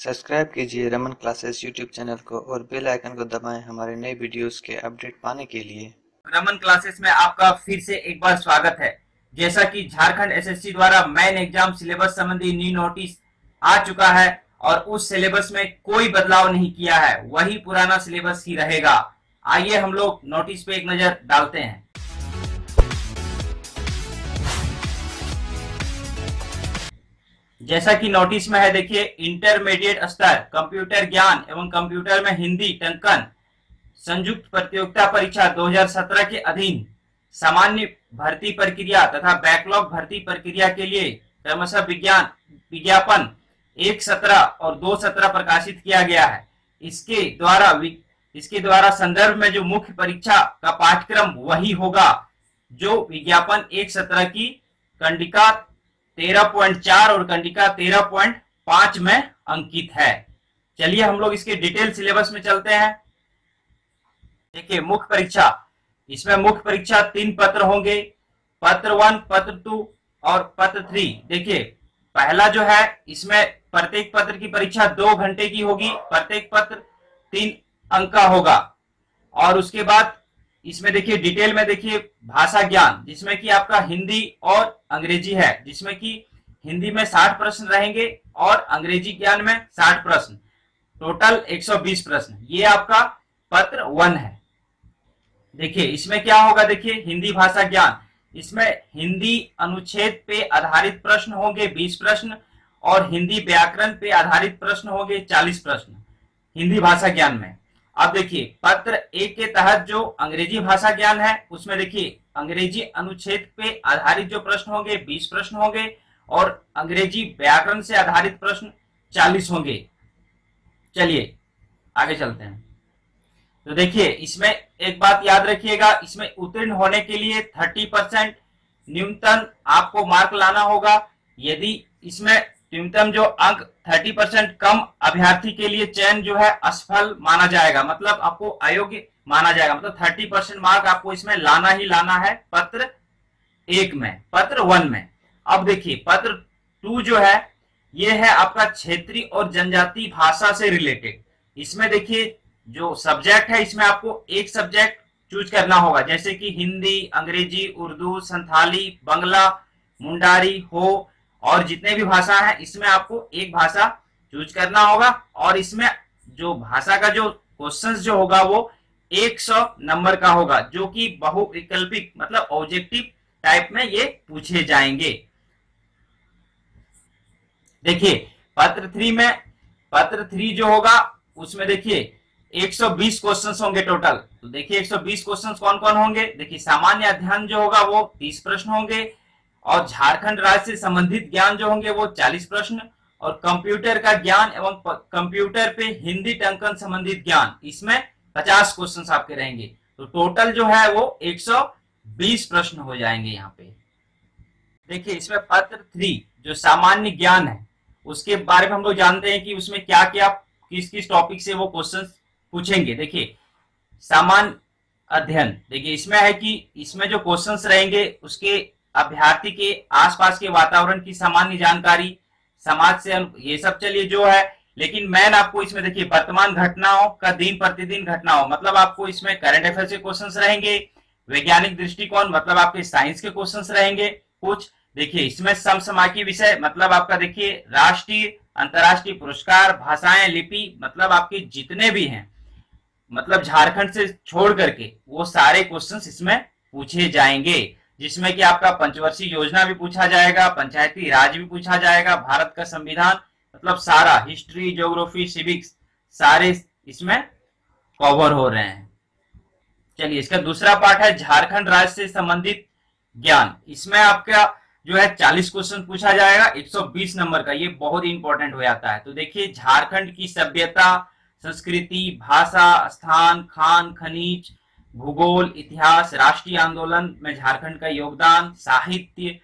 Subscribe कीजिए Raman classes YouTube channel को और बेल आइकन को दबाएँ हमारे नए वीडियोस के अपडेट पाने के लिए। रमन क्लासेस में आपका फिर से एक बार स्वागत है। जैसा कि झारखंड एसएससी द्वारा मैन एग्ज़ाम सिलेबस संबंधी न्यू नोटिस आ चुका है और उस सिलेबस में कोई बदलाव नहीं किया है, वही पुराना सिलेबस ही रहेगा। आइए हम लोग नोटिस पे एक नज़र डालते हैं। जैसा कि नोटिस में है, देखिए इंटरमीडिएट स्तर कंप्यूटर ज्ञान एवं कंप्यूटर में हिंदी, टंकन, संयुक्त प्रतियोगिता परीक्षा 2017 के अधीन, सामान्य भर्ती प्रक्रिया तथा बैकलॉग भर्ती प्रक्रिया के लिए क्रमशः विज्ञान, विज्ञापन एक सत्रह और दो सत्रह प्रकाशित किया गया है। इसके द्वारा इसके द्वारा संदर्भ में जो मुख्य परीक्षा का पाठ्यक्रम वही होगा, जो विज्ञापन एक सत्रह की, कंडिका तेरह पॉइंट चार और कंडिका तेरह पॉइंट पाँच में अंकित है। चलिए हम लोग इसके डिटेल सिलेबस में चलते हैं। देखिए, मुख्य परीक्षा। इसमें मुख्य परीक्षा तीन पत्र होंगे। पत्र वन, पत्र टू और पत्र थ्री। देखिए, पहला जो है, इसमें प्रत्येक पत्र की परीक्षा दो घंटे की होगी। प्रत्येक पत्र तीन अंक का होगा। और उसके बाद इसमें देखिए डिटेल में देखिए, भाषा ज्ञान, जिसमें कि आपका हिंदी और अंग्रेज़ी है, जिसमें कि हिंदी में 60 प्रश्न रहेंगे और अंग्रेज़ी ज्ञान में 60 प्रश्न। टोटल 120 प्रश्न। ये आपका पत्र वन है। देखिए, इसमें क्या होगा, देखिए, हिंदी भाषा ज्ञान। इसमें हिंदी अनुच्छेद पे आधारित प्रश्न होंगे 20 प्रश्न और हिंदी व्याकरण पे आधारित प्रश्न होंगे 40 प्रश्न। हिंदी भाषा ज्ञान में। अब देखिए, पत्र एक के तहत जो अंग्रेज़ी भाषा ज्ञान है, उसमें देखिए, अंग्रेज़ी अनुच्छेद पे आधारित जो प्रश्न होंगे, बीस प्रश्न होंगे, और अंग्रेज़ी व्याकरण से आधारित प्रश्न चालीस होंगे। चलिए, आगे चलते हैं। तो देखिए, इसमें एक बात याद रखिएगा, इसमें उत्तीर्ण होने के लिए थर्टी परसेंट न्यूनतम आपको मार्क लाना होगा। यदि इसमें न्यूनतम जो अंक 30 परसेंट कम अभ्यर्थी के लिए चयन जो है असफल माना जाएगा। मतलब आपको अयोग्य माना जाएगा। मतलब 30 परसेंट मार्क आपको इसमें लाना ही लाना है पत्र एक में, पत्र वन में। अब देखिए, पत्र टू जो है, ये है आपका क्षेत्रीय और जनजाति भाषा से रिलेटेड इसमें देखिए, जो सब्जेक्ट है, इसमें आपको एक सब्जेक्ट चूज़ करना होगा। जैसे कि हिंदी, अंग्रेज़ी, उर्दू, संथाली, बंगला, मुंडारी, हो और जितने भी भाषा है, इसमें आपको एक भाषा चूज़ करना होगा और इसमें जो भाषा का जो क्वेश्चन जो होगा वो 100 नंबर का होगा, जो कि बहुविकल्पिक मतलब ऑब्जेक्टिव टाइप में ये पूछे जाएँगे। देखिए, पत्र थ्री में, पत्र थ्री जो होगा, उसमें देखिए 120 क्वेश्चंस होंगे टोटल तो देखिए 120 क्वेश्चंस कौन कौन होंगे? देखिए, सामान्य अध्ययन जो होगा वो 30 प्रश्न होंगे और झारखंड राज्य से संबंधित ज्ञान जो होंगे वो 40 प्रश्न, और कंप्यूटर का ज्ञान एवं कंप्यूटर पे हिंदी टंकन संबंधित ज्ञान, इसमें 50 क्वेश्चन आपके रहेंगे। तो टोटल जो है वो 120 प्रश्न हो जाएँगे यहाँ पे। देखिए, इसमें पत्र थ्री जो सामान्य ज्ञान है, उसके बारे में हम लोग जानते हैं कि उसमें क्या क्या किस किस टॉपिक से वो क्वेश्चन पूछेंगे। देखिए, सामान्य अध्ययन, देखिए, इसमें है कि इसमें जो क्वेश्चंस रहेंगे, उसके अभ्यर्थी के आसपास के वातावरण की सामान्य जानकारी, समाज से ये सब चलिए जो है, लेकिन मैन आपको इसमें देखिए, वर्तमान घटनाओं का दिन प्रतिदिन घटनाओं मतलब आपको इसमें करंट अफेयर के क्वेश्चंस रहेंगे, वैज्ञानिक दृष्टिकोण मतलब आपके साइंस के क्वेश्चंस रहेंगे, कुछ, देखिए, इसमें समसमाकी विषय मतलब आपका देखिए, राष्ट्रीय, अंतरराष्ट्रीय पुरस्कार, भाषाएँ, लिपि मतलब आपके जितने भी हैं मतलब झारखंड से छोड़ करके, वो सारे क्वेश्चंस इसमें पूछे जाएँगे। जिसमें कि आपका पंचवर्षीय योजना भी पूछा जाएगा, पंचायती राज भी पूछा जाएगा, भारत का संविधान मतलब सारा हिस्ट्री, ज्योग्राफी, सिविक्स, सारे इसमें कवर हो रहे हैं। चलिए, इसका दूसरा पार्ट है झारखंड राज्य से संबंधित ज्ञान। इसमें आपका जो है 40 क्वेश्चन पूछा जाएगा 120 नंबर का, ये बहुत इंपॉर्टेंट हो जाता है। तो देखिए, झारखंड की सभ्यता, संस्कृति, भाषा, स्थान, खान, खनिज भूगोल इतिहास राष्ट्रीय आंदोलन में झारखंड का योगदान साहित्य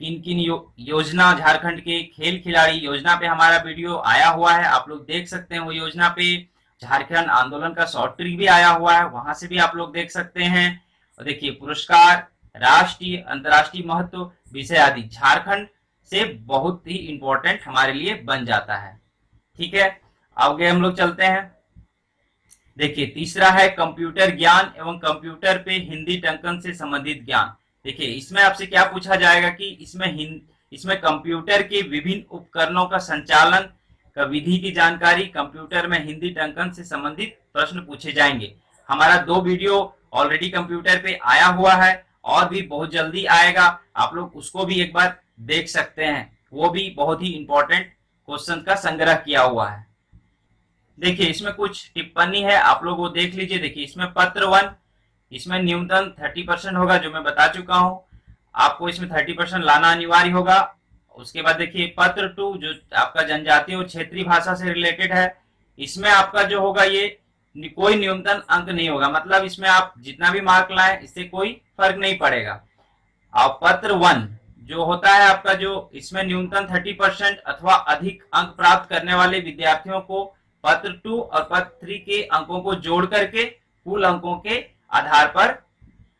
किन किन यो, योजना झारखंड के खेल खिलाड़ी योजना पे हमारा वीडियो आया हुआ है आप लोग देख सकते हैं वो योजना पे। झारखंड आंदोलन का शॉर्ट ट्रिक भी आया हुआ है वहाँ से भी आप लोग देख सकते हैं। और देखिए पुरस्कार राष्ट्रीय अंतर्राष्ट्रीय महत्व विषय आदि झारखंड से बहुत ही इंपॉर्टेंट हमारे लिए बन जाता है। ठीक है आगे हम लोग चलते हैं। देखिए, तीसरा है कंप्यूटर ज्ञान एवं कंप्यूटर पे हिंदी टंकन से संबंधित ज्ञान। देखिए, इसमें आपसे क्या पूछा जाएगा कि इसमें इसमें कंप्यूटर के विभिन्न उपकरणों का संचालन का विधि की जानकारी, कंप्यूटर में हिंदी टंकन से संबंधित प्रश्न पूछे जाएँगे। हमारा दो वीडियो ऑलरेडी कंप्यूटर पे आया हुआ है और भी बहुत जल्दी आएगा। आप लोग उसको भी एक बार देख सकते हैं। वो भी बहुत ही इंपॉर्टेंट क्वेश्चन का संग्रह किया हुआ है। देखिए, इसमें कुछ टिप्पणी है, आप लोग वो देख लीजिए। देखिए, इसमें पत्र वन, इसमें न्यूनतम थर्टी परसेंट होगा, जो मैं बता चुका हूँ। आपको इसमें थर्टी परसेंट लाना अनिवार्य होगा। उसके बाद देखिए, पत्र टू, जो आपका जनजातीय और क्षेत्रीय भाषा से रिलेटेड है, इसमें आपका जो होगा ये कोई न्यूनतम अंक नहीं होगा। मतलब इसमें आप जितना भी मार्क लाए, इससे कोई फ़र्क नहीं पड़ेगा। और पत्र वन, जो होता है आपका जो, इसमें न्यूनतम थर्टी परसेंट अथवा अधिक अंक प्राप्त करने वाले विद्यार्थियों को पत्र टू और पत्र थ्री के अंकों को जोड़ करके, कुल अंकों के आधार पर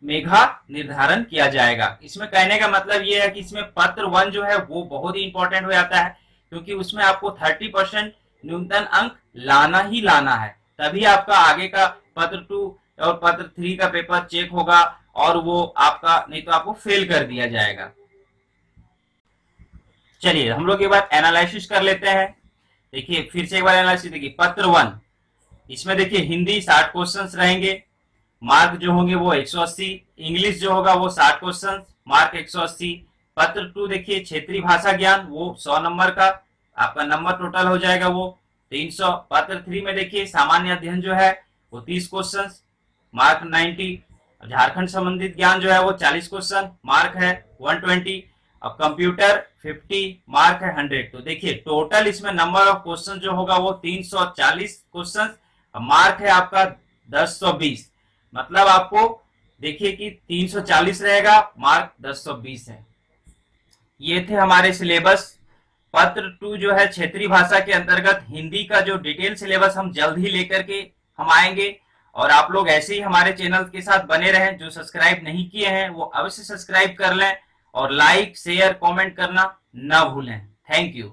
मेघा निर्धारण किया जाएगा। इसमें कहने का मतलब यह है कि इसमें पत्र वन जो है, वो बहुत ही इंपॉर्टेंट हो जाता है, क्योंकि उसमें आपको थर्टी परसेंट न्यूनतम अंक लाना ही लाना है। तभी आपका आगे का पत्र टू और पत्र थ्री का पेपर चेक होगा और वो आपका, नहीं तो आपको फेल कर दिया जाएगा। चलिए, हम लोग एक बार एनालिसिस कर लेते हैं। देखिए, फिर से एक बार एनालिसिस देखिए, पत्र वन। इसमें देखिए, हिंदी साठ क्वेश्चंस रहेंगे। मार्क जो होंगे वो 180 इंग्लिश जो होगा वो 60 क्वेश्चन मार्क 180 पत्र टू देखिए, क्षेत्रीय भाषा ज्ञान, वो 100 नंबर का, आपका नंबर टोटल हो जाएगा वो। 300 पत्र थ्री में देखिए, सामान्य अध्ययन जो है, वो 30 क्वेश्चन मार्क 90 झारखंड संबंधित ज्ञान जो है वो 40 क्वेश्चन मार्क है 120 अब कंप्यूटर 50 मार्क है 100 तो देखिए टोटल इसमें नंबर ऑफ़ क्वेश्चन जो होगा वो 340 क्वेश्चन मार्क है आपका 1020 मतलब आपको देखिए कि 340 रहेगा, मार्क 1020 है। ये थे हमारे सिलेबस पत्र टू जो है क्षेत्रीय भाषा के अंतर्गत हिंदी का जो डिटेल सिलेबस हम जल्द ही लेकर के हम आएँगे। और आप लोग ऐसे ही हमारे चैनल के साथ बने रहें। जो सब्सक्राइब नहीं किए हैं, वो अवश्य सब्सक्राइब कर लें। और लाइक शेयर कमेंट करना ना भूलें। Thank you